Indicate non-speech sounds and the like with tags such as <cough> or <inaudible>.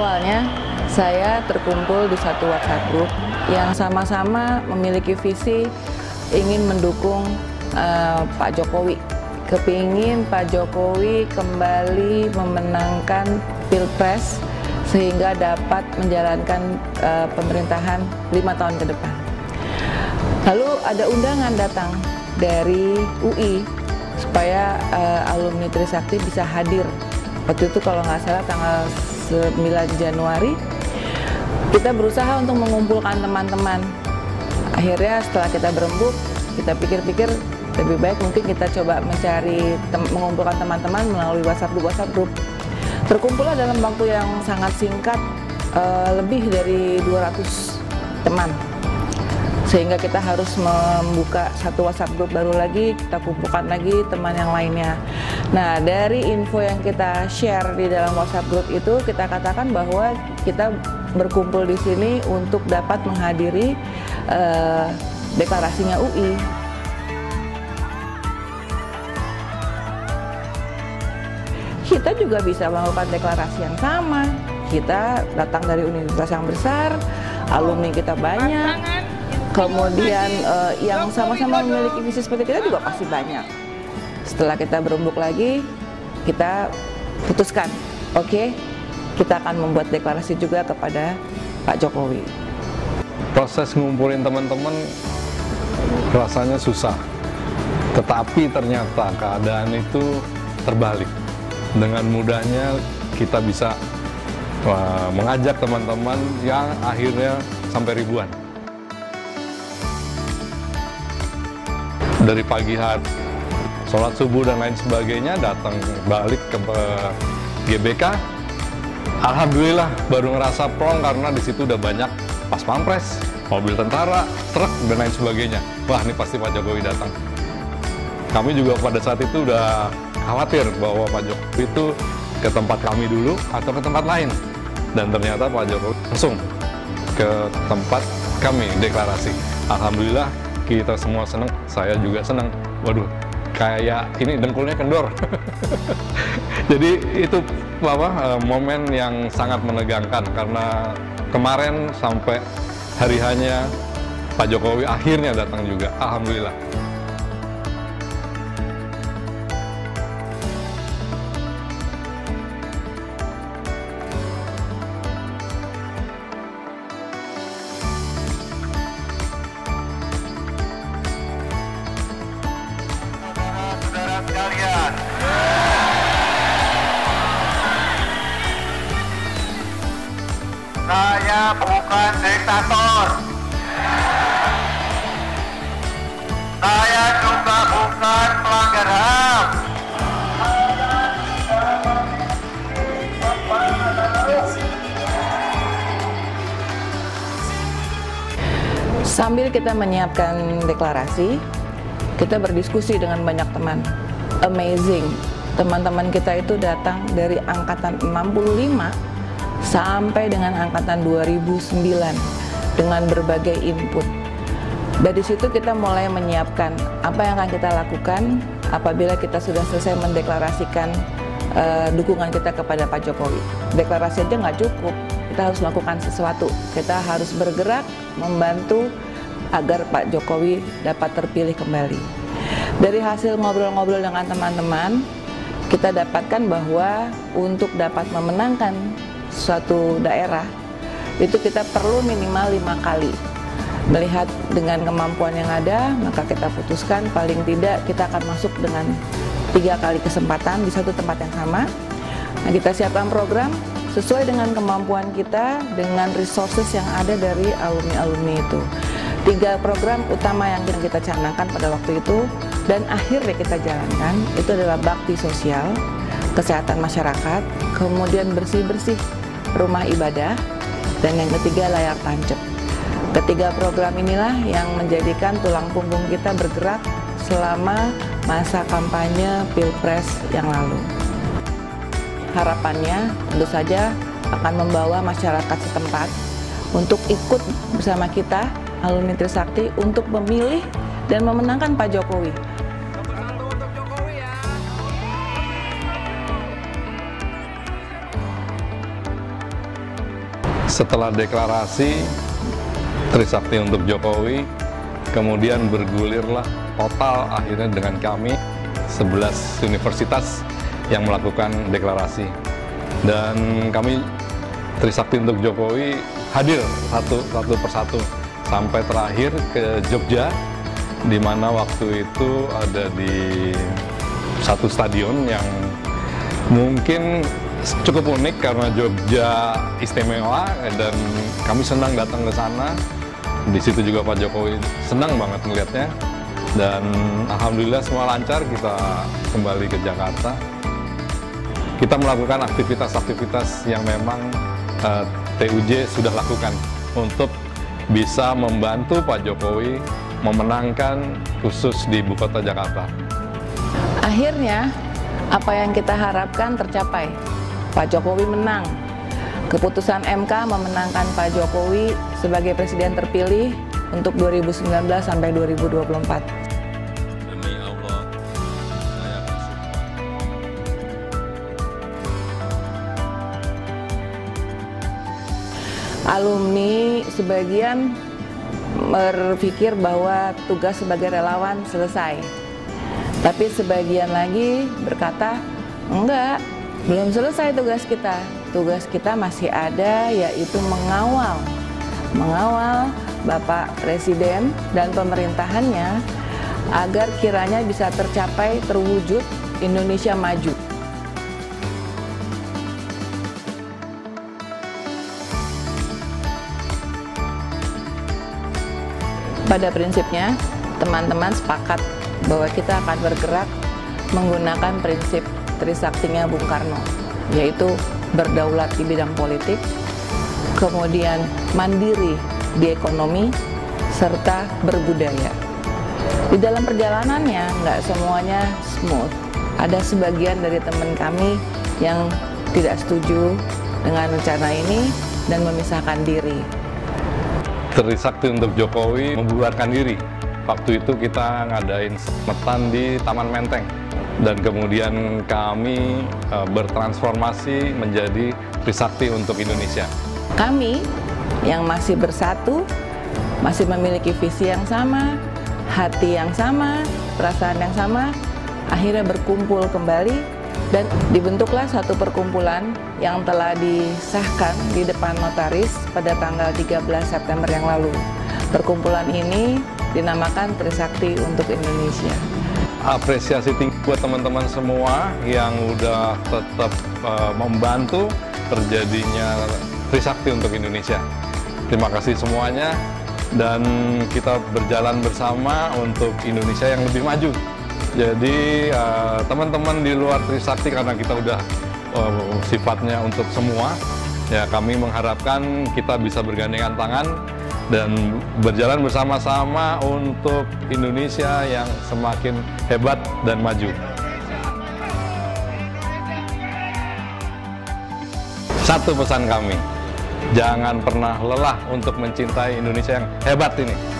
Awalnya saya terkumpul di satu WhatsApp group yang sama-sama memiliki visi ingin mendukung uh, Pak Jokowi. Kepingin Pak Jokowi kembali memenangkan Pilpres sehingga dapat menjalankan uh, pemerintahan lima tahun ke depan. Lalu ada undangan datang dari UI supaya uh, alumni Trisakti bisa hadir. Waktu itu kalau nggak salah tanggal 9 Januari kita berusaha untuk mengumpulkan teman-teman. Akhirnya setelah kita berembuk, kita pikir-pikir lebih baik mungkin kita coba mencari tem mengumpulkan teman-teman melalui WhatsApp group WhatsApp group. Terkumpullah dalam waktu yang sangat singkat uh, lebih dari 200 teman. Sehingga kita harus membuka satu WhatsApp group baru lagi, kita kumpulkan lagi teman yang lainnya. Nah, dari info yang kita share di dalam WhatsApp group itu kita katakan bahwa kita berkumpul di sini untuk dapat menghadiri uh, deklarasinya UI kita juga bisa melakukan deklarasi yang sama. Kita datang dari universitas yang besar, alumni kita banyak, kemudian uh, yang sama-sama memiliki visi seperti kita juga pasti banyak. Setelah kita berembuk lagi, kita putuskan, oke, okay, kita akan membuat deklarasi juga kepada Pak Jokowi. Proses ngumpulin teman-teman rasanya susah, tetapi ternyata keadaan itu terbalik dengan mudahnya kita bisa uh, mengajak teman-teman yang akhirnya sampai ribuan. Dari pagi hari, sholat subuh dan lain sebagainya, datang balik ke GBK. Alhamdulillah baru ngerasa plong karena di situ udah banyak pas pampres, mobil tentara, truk dan lain sebagainya. Wah ini pasti Pak Jokowi datang. Kami juga pada saat itu udah khawatir bahwa Pak Jokowi itu ke tempat kami dulu atau ke tempat lain. Dan ternyata Pak Jokowi langsung ke tempat kami deklarasi. Alhamdulillah kita semua senang, saya juga senang. Waduh, kayak ini dengkulnya kendor. <laughs> Jadi itu apa eh, momen yang sangat menegangkan karena kemarin sampai hari hanya Pak Jokowi akhirnya datang juga. Alhamdulillah. Bukan diktator. Saya juga bukan pelanggar HAM. Sambil kita menyiapkan deklarasi, kita berdiskusi dengan banyak teman. Amazing. Teman-teman kita itu datang dari angkatan 65 sampai dengan angkatan 2009 dengan berbagai input. Dari situ kita mulai menyiapkan apa yang akan kita lakukan apabila kita sudah selesai mendeklarasikan uh, dukungan kita kepada Pak Jokowi. Deklarasi aja nggak cukup, kita harus melakukan sesuatu. Kita harus bergerak membantu agar Pak Jokowi dapat terpilih kembali. Dari hasil ngobrol-ngobrol dengan teman-teman, kita dapatkan bahwa untuk dapat memenangkan suatu daerah itu kita perlu minimal lima kali. Melihat dengan kemampuan yang ada maka kita putuskan. Paling tidak kita akan masuk dengan tiga kali kesempatan di satu tempat yang sama. Nah kita siapkan program sesuai dengan kemampuan kita dengan resources yang ada dari alumni-alumni itu. Tiga program utama yang kita canangkan pada waktu itu dan akhirnya kita jalankan itu adalah bakti sosial kesehatan masyarakat kemudian bersih-bersih rumah ibadah, dan yang ketiga layar tancap. Ketiga program inilah yang menjadikan tulang punggung kita bergerak selama masa kampanye Pilpres yang lalu. Harapannya tentu saja akan membawa masyarakat setempat untuk ikut bersama kita alumni Trisakti untuk memilih dan memenangkan Pak Jokowi setelah deklarasi Trisakti untuk Jokowi, kemudian bergulirlah total akhirnya dengan kami 11 universitas yang melakukan deklarasi. Dan kami Trisakti untuk Jokowi hadir satu, satu persatu sampai terakhir ke Jogja, di mana waktu itu ada di satu stadion yang mungkin cukup unik karena Jogja istimewa dan kami senang datang ke sana di situ juga Pak Jokowi senang banget melihatnya dan alhamdulillah semua lancar kita kembali ke Jakarta. Kita melakukan aktivitas-aktivitas yang memang uh, eh, TUJ sudah lakukan untuk bisa membantu Pak Jokowi memenangkan khusus di ibu kota Jakarta. Akhirnya apa yang kita harapkan tercapai. Pak Jokowi menang Keputusan MK memenangkan Pak Jokowi sebagai presiden terpilih untuk 2019 sampai 2024. Demi Allah, saya Alumni sebagian berpikir bahwa tugas sebagai relawan selesai. Tapi sebagian lagi berkata, enggak, belum selesai tugas kita tugas kita masih ada yaitu mengawal mengawal Bapak Presiden dan pemerintahannya agar kiranya bisa tercapai terwujud Indonesia maju. Pada prinsipnya, teman-teman sepakat bahwa kita akan bergerak menggunakan prinsip Trisaktinya Bung Karno, yaitu berdaulat di bidang politik, kemudian mandiri di ekonomi, serta berbudaya. Di dalam perjalanannya nggak semuanya smooth. Ada sebagian dari teman kami yang tidak setuju dengan rencana ini dan memisahkan diri. Trisakti untuk Jokowi membubarkan diri. Waktu itu kita ngadain semetan di Taman Menteng dan kemudian kami uh, bertransformasi menjadi Trisakti untuk Indonesia. Kami yang masih bersatu, masih memiliki visi yang sama, hati yang sama, perasaan yang sama, akhirnya berkumpul kembali dan dibentuklah satu perkumpulan yang telah disahkan di depan notaris pada tanggal 13 September yang lalu. Perkumpulan ini dinamakan Trisakti untuk Indonesia apresiasi tinggi buat teman-teman semua yang udah tetap uh, membantu terjadinya Trisakti untuk Indonesia. Terima kasih semuanya dan kita berjalan bersama untuk Indonesia yang lebih maju. Jadi eh, teman-teman uh, di luar Trisakti karena kita udah uh, sifatnya untuk semua, ya kami mengharapkan kita bisa bergandengan tangan dan berjalan bersama-sama untuk Indonesia yang semakin hebat dan maju. Satu pesan kami, jangan pernah lelah untuk mencintai Indonesia yang hebat ini.